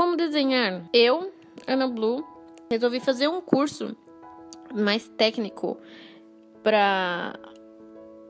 Como desenhar? Eu, Ana Blue, resolvi fazer um curso mais técnico para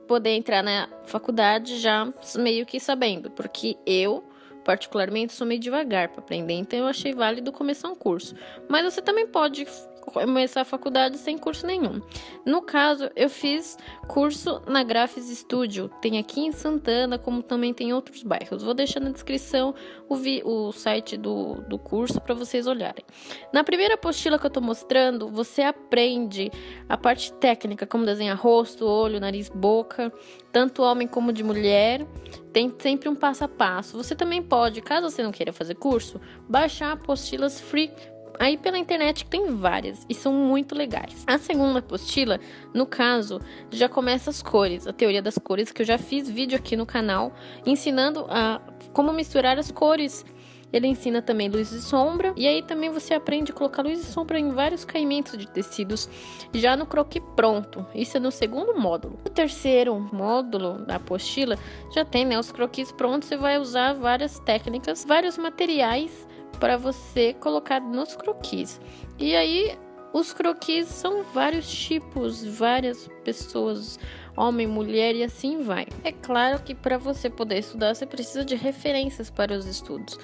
poder entrar na faculdade já meio que sabendo, porque eu particularmente sou meio devagar para aprender, então eu achei válido começar um curso. Mas você também pode começar a faculdade sem curso nenhum. No caso, eu fiz curso na Graphics Studio, tem aqui em Santana, como também tem em outros bairros. Vou deixar na descrição o, vi, o site do, do curso para vocês olharem. Na primeira apostila que eu estou mostrando, você aprende a parte técnica, como desenhar rosto, olho, nariz, boca, tanto homem como de mulher. Tem sempre um passo a passo. Você também pode, caso você não queira fazer curso, baixar apostilas free Aí pela internet tem várias e são muito legais. A segunda apostila, no caso, já começa as cores, a teoria das cores, que eu já fiz vídeo aqui no canal ensinando a como misturar as cores. Ele ensina também luz e sombra, e aí também você aprende a colocar luz e sombra em vários caimentos de tecidos, já no croquis pronto. Isso é no segundo módulo. No terceiro módulo da apostila, já tem né, os croquis prontos, você vai usar várias técnicas, vários materiais para você colocar nos croquis. E aí, os croquis são vários tipos, várias pessoas, homem, mulher e assim vai. É claro que para você poder estudar, você precisa de referências para os estudos.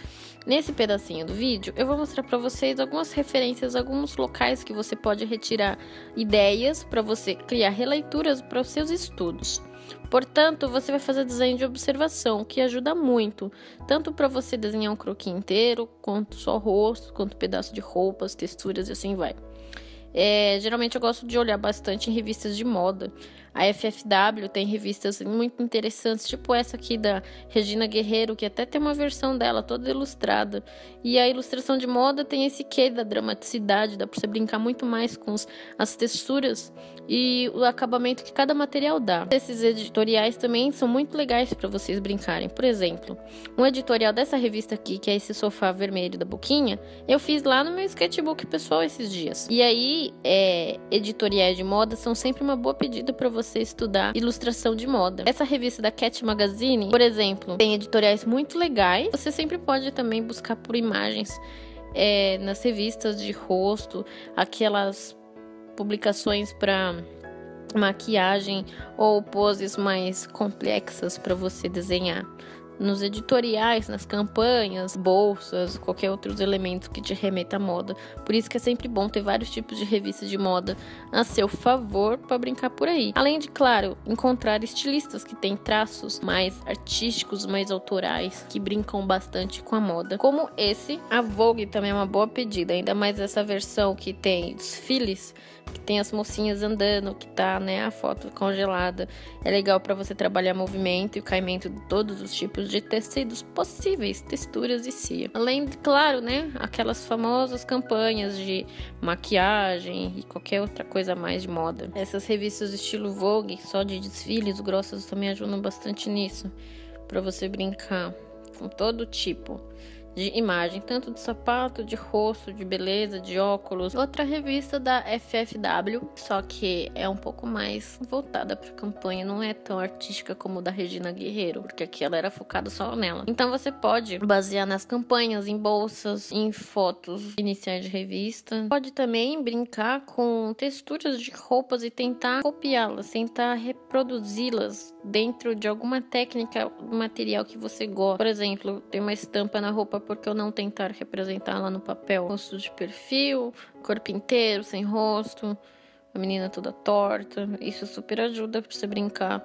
Nesse pedacinho do vídeo, eu vou mostrar para vocês algumas referências, alguns locais que você pode retirar ideias para você criar releituras para os seus estudos. Portanto, você vai fazer desenho de observação, que ajuda muito, tanto para você desenhar um croquis inteiro, quanto só rosto, quanto pedaço de roupas, texturas e assim vai. É, geralmente eu gosto de olhar bastante em revistas de moda. A FFW tem revistas muito interessantes, tipo essa aqui da Regina Guerreiro, que até tem uma versão dela toda ilustrada. E a ilustração de moda tem esse quê da dramaticidade, dá pra você brincar muito mais com os, as texturas e o acabamento que cada material dá. Esses editoriais também são muito legais para vocês brincarem. Por exemplo, um editorial dessa revista aqui, que é esse sofá vermelho da Boquinha, eu fiz lá no meu sketchbook pessoal esses dias. E aí, é, editoriais de moda são sempre uma boa pedida para você você estudar ilustração de moda. Essa revista da Cat Magazine, por exemplo, tem editoriais muito legais. Você sempre pode também buscar por imagens é, nas revistas de rosto, aquelas publicações para maquiagem ou poses mais complexas para você desenhar nos editoriais, nas campanhas, bolsas, qualquer outros elementos que te remeta à moda. Por isso que é sempre bom ter vários tipos de revistas de moda a seu favor para brincar por aí. Além de, claro, encontrar estilistas que têm traços mais artísticos, mais autorais, que brincam bastante com a moda. Como esse, a Vogue também é uma boa pedida, ainda mais essa versão que tem desfiles que tem as mocinhas andando, que tá, né, a foto congelada. É legal para você trabalhar movimento e o caimento de todos os tipos de tecidos possíveis, texturas e cia. Além de, claro, né, aquelas famosas campanhas de maquiagem e qualquer outra coisa mais de moda. Essas revistas estilo Vogue, só de desfiles grossos também ajudam bastante nisso, para você brincar com todo tipo de imagem, tanto de sapato, de rosto, de beleza, de óculos. Outra revista da FFW, só que é um pouco mais voltada para campanha, não é tão artística como da Regina Guerreiro, porque aqui ela era focada só nela. Então você pode basear nas campanhas, em bolsas, em fotos iniciais de revista. Pode também brincar com texturas de roupas e tentar copiá-las, tentar reproduzi-las dentro de alguma técnica, material que você gosta. Por exemplo, tem uma estampa na roupa porque eu não tentar representá-la no papel? Rosto de perfil, corpo inteiro, sem rosto, a menina toda torta. Isso super ajuda para você brincar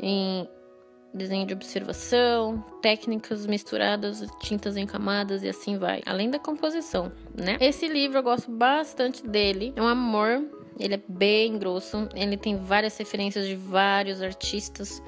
em desenho de observação, técnicas misturadas, tintas em camadas e assim vai. Além da composição, né? Esse livro eu gosto bastante dele. É um amor. Ele é bem grosso. Ele tem várias referências de vários artistas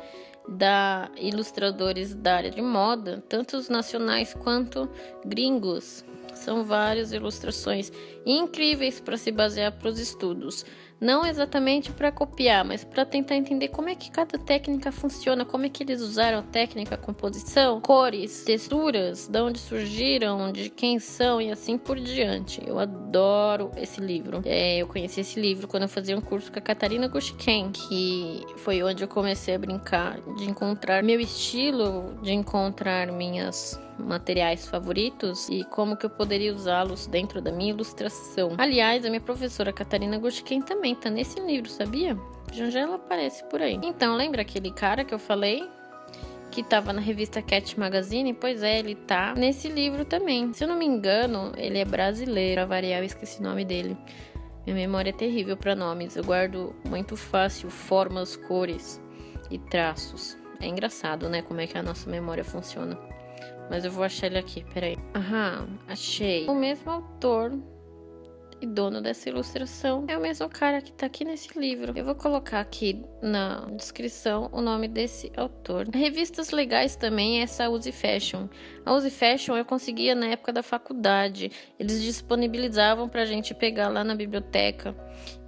da ilustradores da área de moda, tanto os nacionais quanto gringos. São várias ilustrações incríveis para se basear para os estudos não exatamente para copiar, mas para tentar entender como é que cada técnica funciona, como é que eles usaram a técnica, a composição, cores, texturas, de onde surgiram, de quem são e assim por diante. Eu adoro esse livro. É, eu conheci esse livro quando eu fazia um curso com a Catarina Gushken, que foi onde eu comecei a brincar de encontrar meu estilo, de encontrar minhas materiais favoritos e como que eu poderia usá-los dentro da minha ilustração. Aliás, a minha professora Catarina Gostken também tá nesse livro, sabia? Já já ela aparece por aí. Então, lembra aquele cara que eu falei? que estava na revista Cat Magazine, pois é, ele tá nesse livro também. Se eu não me engano, ele é brasileiro, pra variar, eu esqueci o nome dele. Minha memória é terrível para nomes, eu guardo muito fácil formas, cores e traços. É engraçado, né, como é que a nossa memória funciona. Mas eu vou achar ele aqui, peraí. Aham, achei. O mesmo autor e dono dessa ilustração é o mesmo cara que tá aqui nesse livro. Eu vou colocar aqui na descrição o nome desse autor. Revistas legais também é essa Use Fashion. A Use Fashion eu conseguia na época da faculdade. Eles disponibilizavam pra gente pegar lá na biblioteca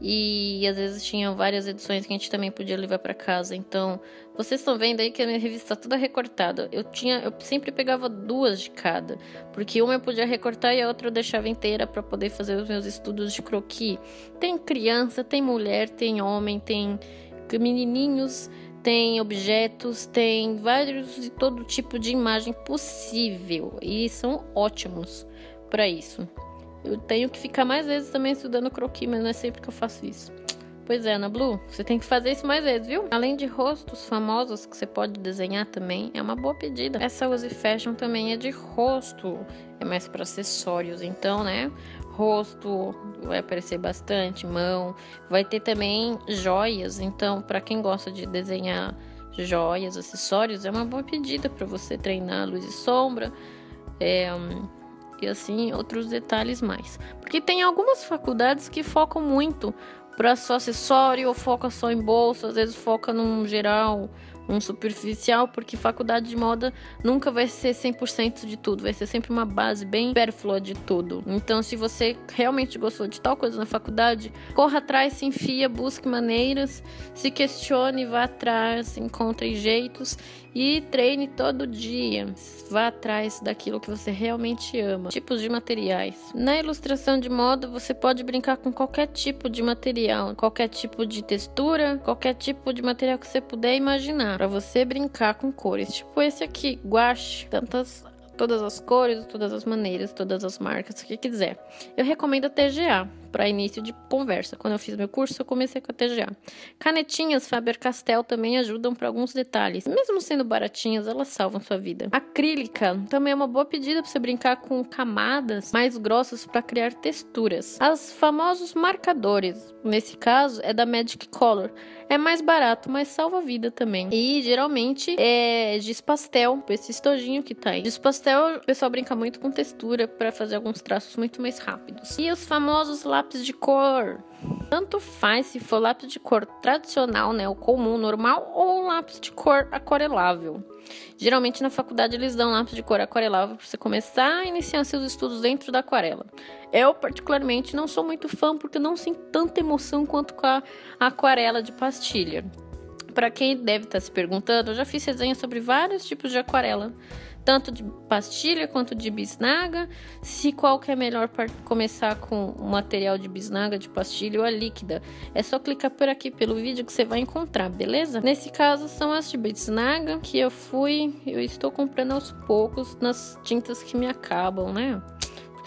e às vezes tinham várias edições que a gente também podia levar para casa. Então, vocês estão vendo aí que a minha revista tá toda recortada. Eu tinha, eu sempre pegava duas de cada, porque uma eu podia recortar e a outra eu deixava inteira para poder fazer os meus estudos de croquis. Tem criança, tem mulher, tem homem, tem menininhos, tem objetos, tem vários de todo tipo de imagem possível e são ótimos para isso. Eu tenho que ficar mais vezes também estudando croquis, mas não é sempre que eu faço isso. Pois é, Ana Blue, você tem que fazer isso mais vezes, viu? Além de rostos famosos que você pode desenhar também, é uma boa pedida. Essa Use Fashion também é de rosto, é mais para acessórios, então, né? Rosto vai aparecer bastante, mão, vai ter também joias, então, para quem gosta de desenhar joias, acessórios, é uma boa pedida para você treinar luz e sombra. É, e assim outros detalhes mais. Porque tem algumas faculdades que focam muito para só acessório ou foca só em bolsa, às vezes foca num geral um superficial, porque faculdade de moda nunca vai ser 100% de tudo, vai ser sempre uma base bem supérflua de tudo. Então, se você realmente gostou de tal coisa na faculdade, corra atrás, se enfia, busque maneiras, se questione, vá atrás, encontre jeitos e treine todo dia. Vá atrás daquilo que você realmente ama. Tipos de materiais. Na ilustração de moda, você pode brincar com qualquer tipo de material, qualquer tipo de textura, qualquer tipo de material que você puder imaginar para você brincar com cores. Tipo esse aqui, guache, tantas todas as cores, todas as maneiras, todas as marcas, o que quiser. Eu recomendo a TGA para início de conversa. Quando eu fiz meu curso, eu comecei com a TGA. Canetinhas Faber-Castell também ajudam para alguns detalhes. Mesmo sendo baratinhas, elas salvam sua vida. Acrílica também é uma boa pedida para você brincar com camadas mais grossas para criar texturas. As famosos marcadores, nesse caso, é da Magic Color. É mais barato, mas salva vida também. E geralmente é giz pastel, esse estojinho que tá aí. Giz pastel, o pessoal brinca muito com textura para fazer alguns traços muito mais rápidos. E os famosos lápis de cor. Tanto faz se for lápis de cor tradicional, né, o comum, normal, ou lápis de cor aquarelável. Geralmente na faculdade eles dão lápis de cor aquarelável para você começar a iniciar seus estudos dentro da aquarela. Eu, particularmente, não sou muito fã porque não sinto tanta emoção quanto com a aquarela de pastilha. Para quem deve estar tá se perguntando, eu já fiz resenha sobre vários tipos de aquarela tanto de pastilha quanto de bisnaga. Se qual que é melhor para começar com o material de bisnaga, de pastilha ou a líquida, é só clicar por aqui pelo vídeo que você vai encontrar, beleza? Nesse caso são as de bisnaga que eu fui, eu estou comprando aos poucos nas tintas que me acabam, né?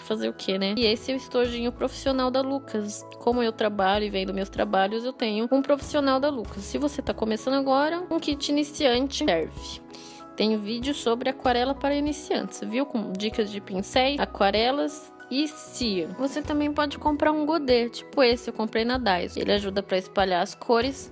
fazer o que, né? E esse é o estojinho profissional da Lucas. Como eu trabalho e vendo meus trabalhos, eu tenho um profissional da Lucas. Se você tá começando agora, um kit iniciante serve. Tem vídeo sobre aquarela para iniciantes, viu? Com dicas de pincéis, aquarelas e cia. Você também pode comprar um godê, tipo esse eu comprei na Daiso. Ele ajuda para espalhar as cores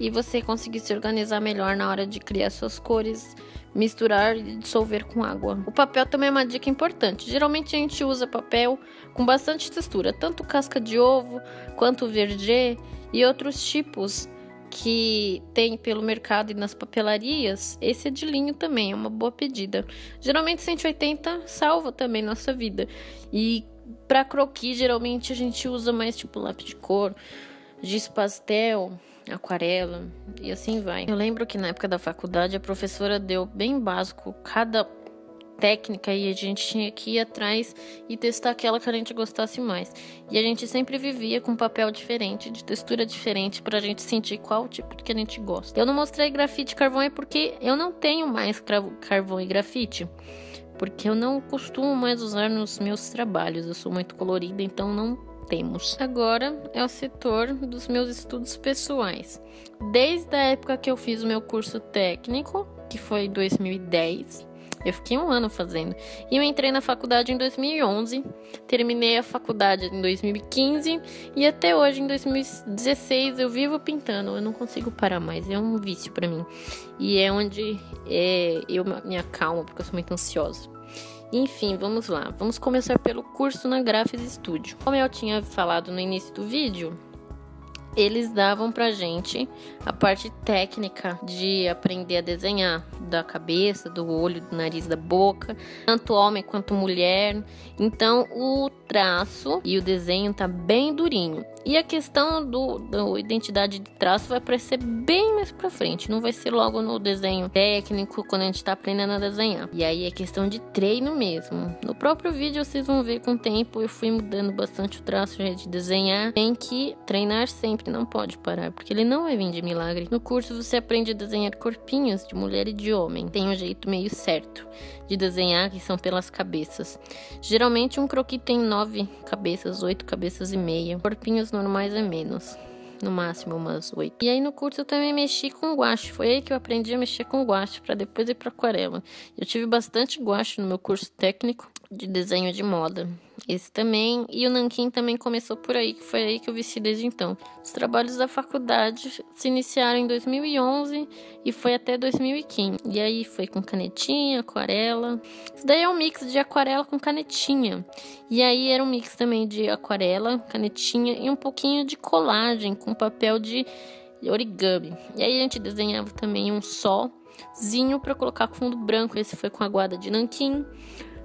e você conseguir se organizar melhor na hora de criar suas cores, misturar e dissolver com água. O papel também é uma dica importante. Geralmente a gente usa papel com bastante textura, tanto casca de ovo quanto verde e outros tipos que tem pelo mercado e nas papelarias, esse é de linho também, é uma boa pedida. Geralmente 180 salva também nossa vida. E para croquis, geralmente a gente usa mais tipo lápis de cor, giz pastel, aquarela e assim vai. Eu lembro que na época da faculdade a professora deu bem básico cada técnica e a gente tinha que ir atrás e testar aquela que a gente gostasse mais. E a gente sempre vivia com papel diferente, de textura diferente, para a gente sentir qual tipo que a gente gosta. Eu não mostrei grafite carvão é porque eu não tenho mais carvão e grafite. porque eu não costumo mais usar nos meus trabalhos. Eu sou muito colorida, então não temos. Agora é o setor dos meus estudos pessoais. Desde a época que eu fiz o meu curso técnico, que foi 2010, eu fiquei um ano fazendo. E eu entrei na faculdade em 2011, terminei a faculdade em 2015 e até hoje, em 2016, eu vivo pintando. Eu não consigo parar mais, é um vício para mim. E é onde é, eu me acalmo, porque eu sou muito ansiosa. Enfim, vamos lá. Vamos começar pelo curso na Graphics Studio. Como eu tinha falado no início do vídeo, eles davam pra gente a parte técnica de aprender a desenhar da cabeça, do olho, do nariz, da boca, tanto homem quanto mulher. Então o traço e o desenho tá bem durinho. E a questão do, da identidade de traço vai aparecer bem mais pra frente, não vai ser logo no desenho técnico quando a gente tá aprendendo a desenhar. E aí é questão de treino mesmo. No próprio vídeo vocês vão ver com o tempo eu fui mudando bastante o traço de desenhar. Tem que treinar sempre, não pode parar, porque ele não vai vir de milagre. No curso você aprende a desenhar corpinhos de mulher e de homem. Tem um jeito meio certo de desenhar que são pelas cabeças. Geralmente um croquis tem nove cabeças, oito cabeças e meia. Corpinhos normais é menos. No máximo umas oito. E aí no curso eu também mexi com guache. Foi aí que eu aprendi a mexer com guache para depois ir para aquarela. Eu tive bastante guache no meu curso técnico de desenho de moda. Esse também. E o Nankin também começou por aí, que foi aí que eu vesti desde então. Os trabalhos da faculdade se iniciaram em 2011 e foi até 2015. E aí foi com canetinha, aquarela. Isso daí é um mix de aquarela com canetinha. E aí era um mix também de aquarela, canetinha e um pouquinho de colagem com papel de origami. E aí a gente desenhava também um solzinho para colocar com fundo branco. Esse foi com a guarda de nanquim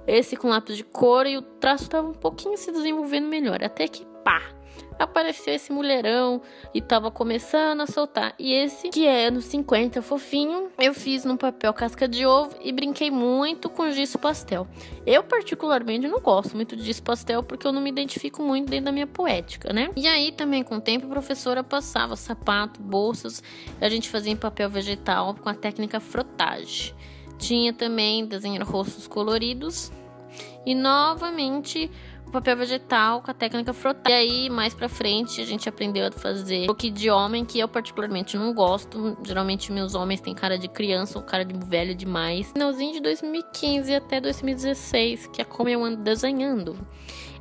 esse com lápis de cor e o traço estava um pouquinho se desenvolvendo melhor. Até que pá! Apareceu esse mulherão e tava começando a soltar. E esse, que é no 50 fofinho, eu fiz no papel casca de ovo e brinquei muito com giz pastel. Eu, particularmente, não gosto muito de giz pastel porque eu não me identifico muito dentro da minha poética, né? E aí, também, com o tempo, a professora passava sapato, bolsas, a gente fazia em papel vegetal com a técnica frotagem. Tinha também desenhar rostos coloridos e novamente o papel vegetal com a técnica frotar. E aí, mais pra frente, a gente aprendeu a fazer croquis de homem, que eu particularmente não gosto. Geralmente, meus homens têm cara de criança ou cara de velho demais. Finalzinho de 2015 até 2016, que é como eu ando desenhando.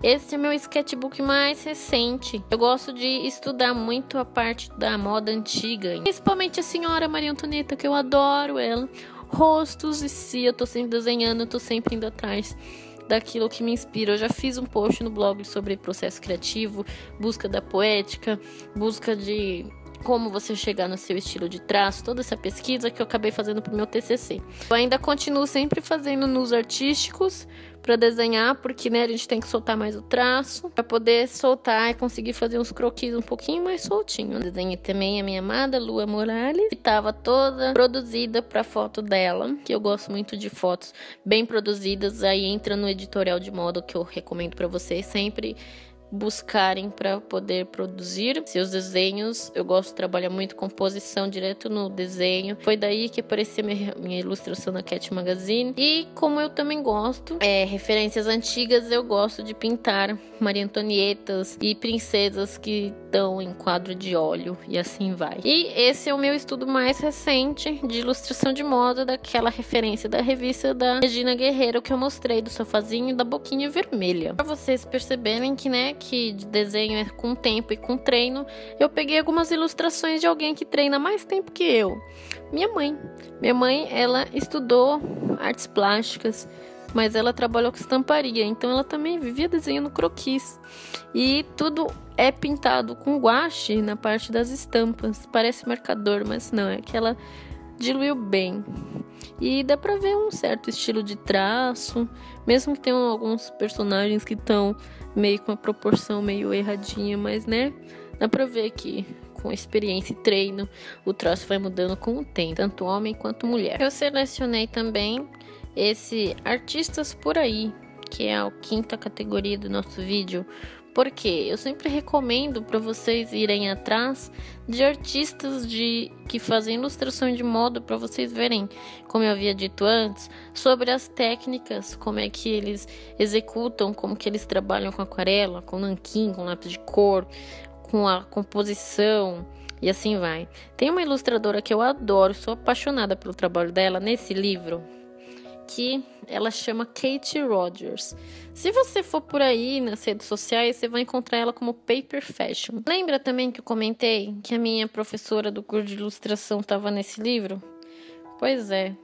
Esse é meu sketchbook mais recente. Eu gosto de estudar muito a parte da moda antiga, principalmente a senhora Maria Antonieta, que eu adoro ela. Rostos, e se eu tô sempre desenhando, eu tô sempre indo atrás daquilo que me inspira. Eu já fiz um post no blog sobre processo criativo, busca da poética, busca de como você chegar no seu estilo de traço, toda essa pesquisa que eu acabei fazendo pro meu TCC. Eu ainda continuo sempre fazendo nos artísticos para desenhar, porque né, a gente tem que soltar mais o traço para poder soltar e conseguir fazer uns croquis um pouquinho mais soltinho. Desenhei também a minha amada Lua Morales, que estava toda produzida para foto dela, que eu gosto muito de fotos bem produzidas. Aí entra no editorial de moda que eu recomendo para vocês sempre buscarem para poder produzir seus desenhos. Eu gosto de trabalhar muito composição direto no desenho. Foi daí que apareceu minha, minha ilustração na Cat Magazine. E como eu também gosto, é, referências antigas, eu gosto de pintar Maria Antonietas e princesas que estão em quadro de óleo e assim vai. E esse é o meu estudo mais recente de ilustração de moda daquela referência da revista da Regina Guerreiro que eu mostrei do sofazinho da boquinha vermelha. Para vocês perceberem que, né, que de desenho é com tempo e com treino, eu peguei algumas ilustrações de alguém que treina mais tempo que eu. Minha mãe. Minha mãe, ela estudou artes plásticas, mas ela trabalhou com estamparia, então ela também vivia desenhando croquis. E tudo é pintado com guache na parte das estampas. Parece marcador, mas não, é que ela diluiu bem. E dá pra ver um certo estilo de traço, mesmo que tenham alguns personagens que estão meio com uma proporção meio erradinha, mas né, dá pra ver que com experiência e treino o traço vai mudando com o tempo, tanto homem quanto mulher. Eu selecionei também esse artistas por aí que é a quinta categoria do nosso vídeo. Porque eu sempre recomendo para vocês irem atrás de artistas de que fazem ilustração de moda para vocês verem, como eu havia dito antes, sobre as técnicas, como é que eles executam, como que eles trabalham com aquarela, com nanquim, com lápis de cor, com a composição e assim vai. Tem uma ilustradora que eu adoro, sou apaixonada pelo trabalho dela nesse livro, que ela chama Kate Rogers. Se você for por aí nas redes sociais, você vai encontrar ela como Paper Fashion. Lembra também que eu comentei que a minha professora do curso de ilustração estava nesse livro? Pois é.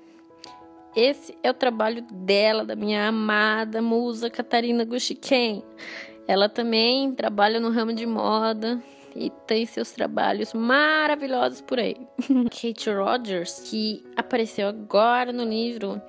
Esse é o trabalho dela, da minha amada musa Catarina Gushiken. Ela também trabalha no ramo de moda, e tem seus trabalhos maravilhosos por aí. Kate Rogers, que apareceu agora no livro,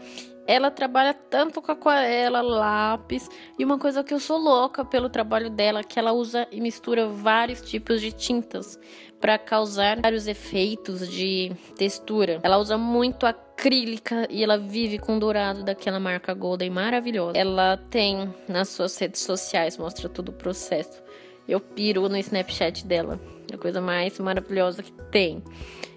ela trabalha tanto com aquarela, lápis e uma coisa que eu sou louca pelo trabalho dela, que ela usa e mistura vários tipos de tintas para causar vários efeitos de textura. Ela usa muito acrílica e ela vive com dourado daquela marca Golden maravilhosa. Ela tem nas suas redes sociais mostra todo o processo. Eu piro no Snapchat dela. É a coisa mais maravilhosa que tem.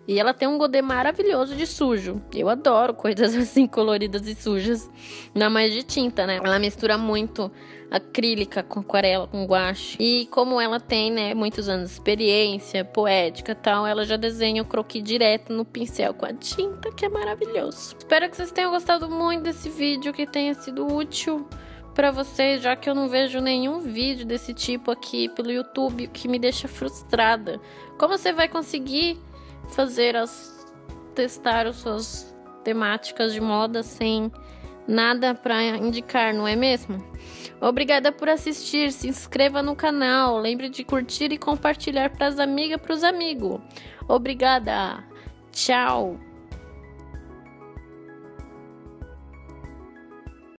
E ela tem um godê maravilhoso de sujo. Eu adoro coisas assim coloridas e sujas. Não mais de tinta, né? Ela mistura muito acrílica com aquarela, com guache. E como ela tem, né, muitos anos de experiência, poética tal, ela já desenha o croquis direto no pincel com a tinta, que é maravilhoso. Espero que vocês tenham gostado muito desse vídeo, que tenha sido útil para vocês, já que eu não vejo nenhum vídeo desse tipo aqui pelo YouTube, que me deixa frustrada. Como você vai conseguir fazer as testar as suas temáticas de moda sem nada para indicar, não é mesmo? Obrigada por assistir, se inscreva no canal, lembre de curtir e compartilhar para as amigas, para os amigos. Obrigada. Tchau.